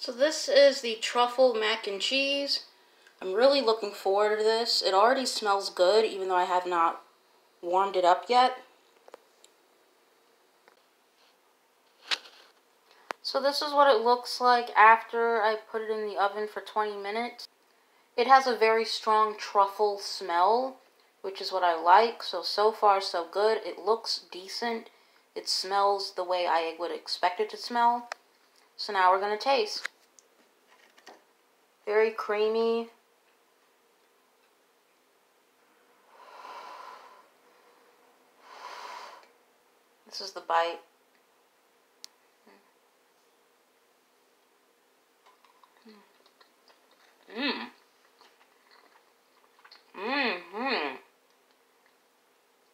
So this is the truffle mac and cheese. I'm really looking forward to this. It already smells good, even though I have not warmed it up yet. So this is what it looks like after I put it in the oven for 20 minutes. It has a very strong truffle smell, which is what I like. So, so far so good. It looks decent. It smells the way I would expect it to smell. So now we're going to taste. Very creamy. This is the bite. Mmm. Mmm. Mmm.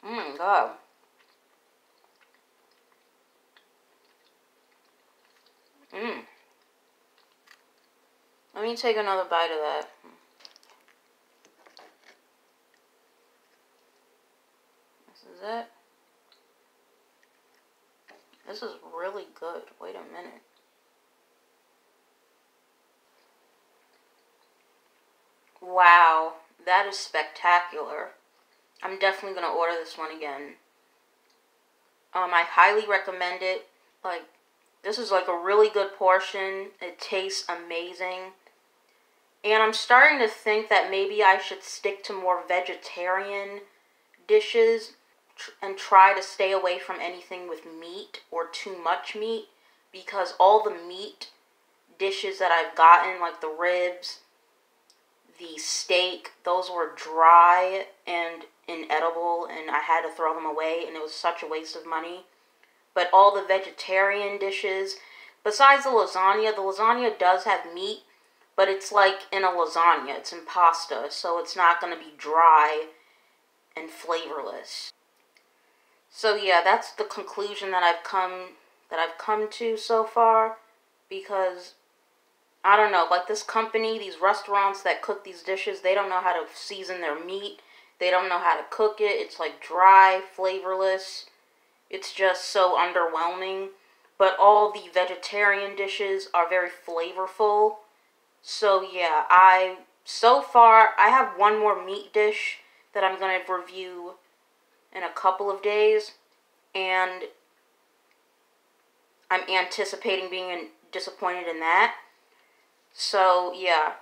Mmm, God. Mmm. Let me take another bite of that. This is it. This is really good. Wait a minute. Wow, that is spectacular. I'm definitely going to order this one again. Um, I highly recommend it. Like, this is like a really good portion. It tastes amazing. And I'm starting to think that maybe I should stick to more vegetarian dishes tr and try to stay away from anything with meat or too much meat because all the meat dishes that I've gotten, like the ribs, the steak, those were dry and inedible and I had to throw them away and it was such a waste of money. But all the vegetarian dishes, besides the lasagna, the lasagna does have meat, but it's like in a lasagna, it's in pasta, so it's not going to be dry and flavorless. So yeah, that's the conclusion that I've come that I've come to so far because I don't know, like this company, these restaurants that cook these dishes, they don't know how to season their meat. They don't know how to cook it. It's like dry, flavorless. It's just so underwhelming. But all the vegetarian dishes are very flavorful. So yeah, I so far I have one more meat dish that I'm going to review in a couple of days and I'm anticipating being disappointed in that. So, yeah,